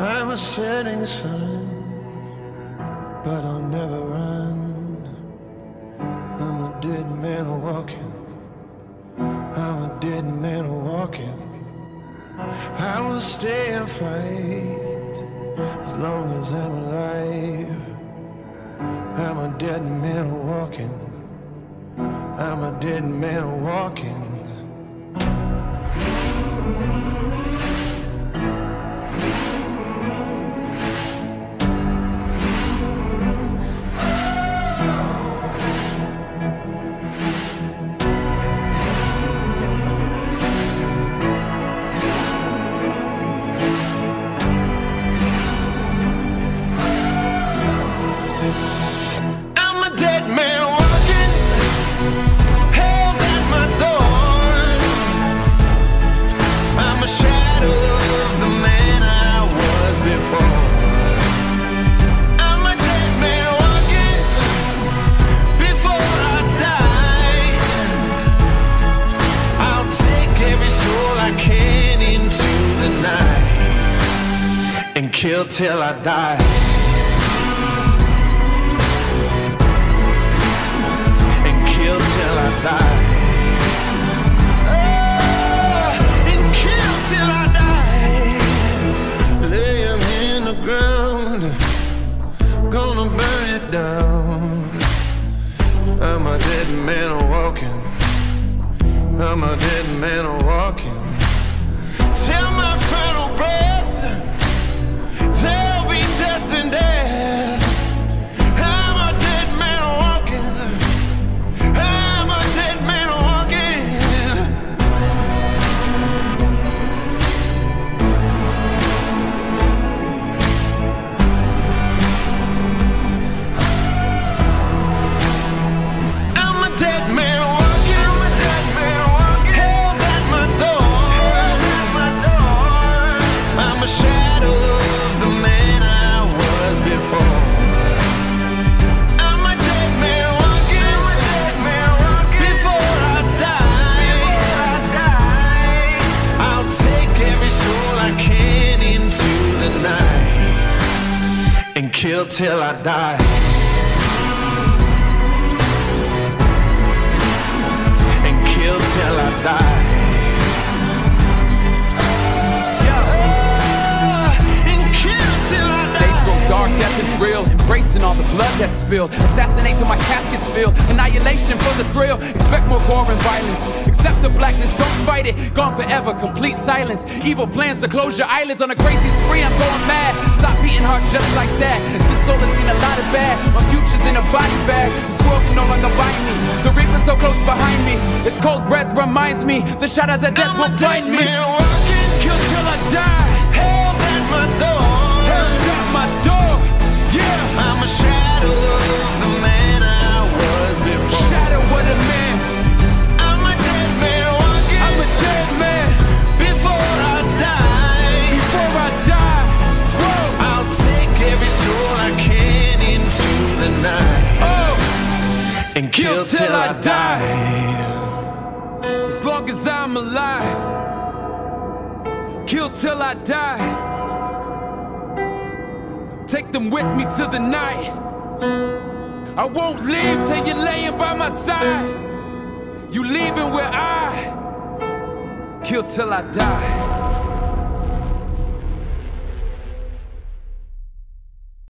I'm a setting sun, but I'll never run. I'm a dead man walking. I'm a dead man walking. I will stay and fight as long as I'm alive. I'm a dead man walking. I'm a dead man walking. And kill till I die. and kill till I die. Oh, and kill till I die. In the ground, gonna burn it down. I'm a dead man walking. I'm a dead man walking. And kill till I die. And kill till I die. And kill till I die. Days grow dark, death is real. Embracing all the blood that's spilled. Assassinate till my casket's filled. Annihilation for the thrill. Expect more gore and violence. Accept the blackness, don't fight it. Gone forever, complete silence. Evil plans to close your eyelids on a crazy spree. I'm going mad. Stop beating hearts just like that. This soul has seen a lot of bad. My future's in a body bag. This world can no longer bind me. The reaper's so close behind me. Its cold breath reminds me. The shadows of death will find me. walking. Kill till I die. Hell's and kill, till, I die. As long as I'm alive. Kill till I die. Take them with me to the night. I won't leave till you're laying by my side. You leaving where I kill till I die.